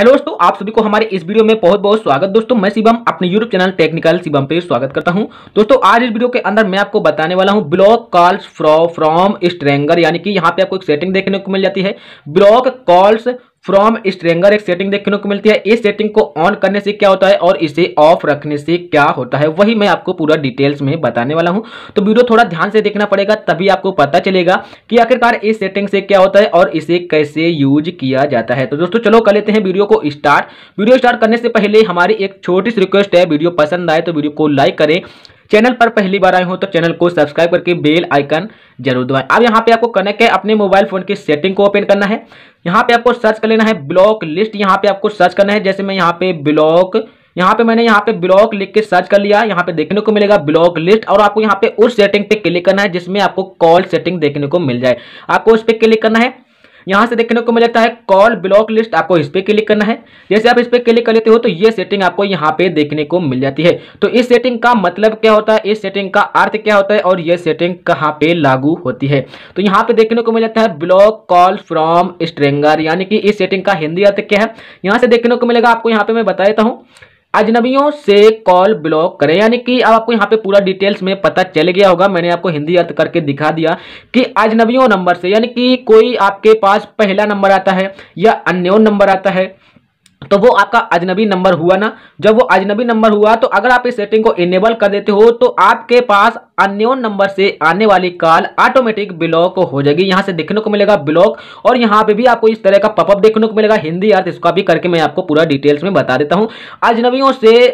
Hello दोस्तों, आप सभी को हमारे इस वीडियो में बहुत बहुत स्वागत। दोस्तों, मैं शिवम, अपने यूट्यूब चैनल टेक्निकल शिवम पे स्वागत करता हूँ। दोस्तों, आज इस वीडियो के अंदर मैं आपको बताने वाला हूँ ब्लॉक कॉल्स फ्रॉम स्ट्रेंगर यानी कि यहाँ पे आपको एक सेटिंग देखने को मिल जाती है। ब्लॉक कॉल्स फ्रॉम स्ट्रेंगर एक सेटिंग देखने को मिलती है। इस सेटिंग को ऑन करने से क्या होता है और इसे ऑफ़ रखने से क्या होता है, वही मैं आपको पूरा डिटेल्स में बताने वाला हूँ। तो वीडियो थोड़ा ध्यान से देखना पड़ेगा, तभी आपको पता चलेगा कि आखिरकार इस सेटिंग से क्या होता है और इसे कैसे यूज़ किया जाता है। तो दोस्तों, चलो कर लेते हैं वीडियो को स्टार्ट वीडियो स्टार्ट करने से पहले हमारी एक छोटी सी रिक्वेस्ट है। वीडियो पसंद आए तो वीडियो को लाइक करें। चैनल पर पहली बार आए हो तो चैनल को सब्सक्राइब करके बेल आइकन ज़रूर दबाएँ। अब यहाँ पे आपको कनेक्ट है, अपने मोबाइल फ़ोन की सेटिंग को ओपन करना है। यहाँ पे आपको सर्च कर लेना है ब्लॉक लिस्ट, यहाँ पे आपको सर्च करना है, जैसे मैं यहाँ पे ब्लॉक, यहाँ पे मैंने यहाँ पे ब्लॉक लिख के सर्च कर लिया, यहाँ पे देखने को मिलेगा ब्लॉक लिस्ट, और आपको यहाँ पे उस सेटिंग पे क्लिक करना है, जिसमें आपको कॉल सेटिंग देखने को मिल जाए। आपको उस पर क्लिक करना है यहाँ से देखने को मिल जाता है कॉल ब्लॉक लिस्ट आपको इस पर क्लिक करना है। जैसे आप इस पर क्लिक कर लेते हो तो ये सेटिंग आपको यहाँ पे देखने को मिल जाती है। तो इस सेटिंग का मतलब क्या होता है? इस सेटिंग का अर्थ क्या होता है? और ये सेटिंग कहाँ पे लागू होती है? तो यहाँ पे देखने को मिल जाता है ब्लॉक कॉल फ्रॉम स्ट्रेंगर यानी कि इस सेटिंग का हिंदी अर्थ क्या है? यहाँ से देखने को मिलेगा। आपको यहाँ पे मैं बता देता हूँ। अजनबियों से कॉल ब्लॉक करें। यानी कि अब आपको यहाँ पे पूरा डिटेल्स में पता चल गया होगा। मैंने आपको हिंदी अर्थ करके दिखा दिया कि अजनबियों नंबर से, यानी कि कोई आपके पास पहला नंबर आता है या अन्योन नंबर आता है तो वो आपका अजनबी नंबर हुआ ना? जब वो अजनबी नंबर हुआ तो अगर आप इस सेटिंग को इनेबल कर देते हो तो आपके पास अन्योन नंबर से आने वाली कॉल ऑटोमेटिक ब्लॉक हो जाएगी। यहाँ से देखने को मिलेगा ब्लॉक और यहाँ पे भी आपको इस तरह का पपअप देखने को मिलेगा। हिंदी अर्थ इसका भी करके मैं आपको पूरा डिटेल्स में बता देता हूँ। अजनबियों से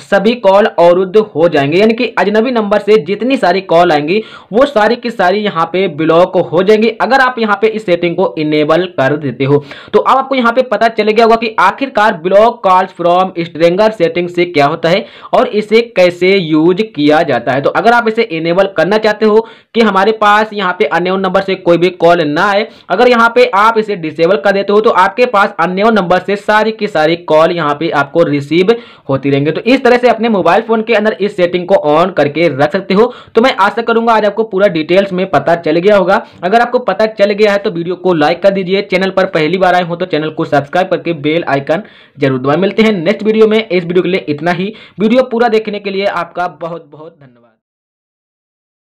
सभी कॉल अवरुद्ध हो जाएँगे। यानी कि अजनबी नंबर से जितनी सारी कॉल आएँगी, वो सारी की सारी यहाँ पे ब्लॉक हो जाएँगी। अगर आप यहाँ पे इस सेटिंग को इनेबल कर देते हो तो अब आपको यहाँ पे पता चले गया होगा कि आखिरकार block calls from stranger setting से क्या होता है और इसे कैसे यूज़ किया जाता है। तो अगर आप इसे इनेबल करना चाहते हो कि हमारे पास यहाँ पे अन्य नंबर से कोई भी कॉल ना आए, अगर यहाँ पे आप इसे डिसेबल कर देते हो तो आपके पास अन्य नंबर से सारी की सारी कॉल यहाँ पे आपको रिसीव होती रहेंगे। तो इस तरह से अपने मोबाइल फ़ोन के अंदर इस सेटिंग को ऑन करके रख सकते हो। तो मैं आशा करूँगा आज आपको पूरा डिटेल्स में पता चल गया होगा। अगर आपको पता चल गया है तो वीडियो को लाइक कर दीजिए। चैनल पर पहली बार आए हो तो चैनल को सब्सक्राइब करके बेल आइकन ज़रूर दबाए। मिलते हैं नेक्स्ट वीडियो में। इस वीडियो के लिए इतना ही। वीडियो पूरा देखने के लिए आपका बहुत बहुत धन्यवाद।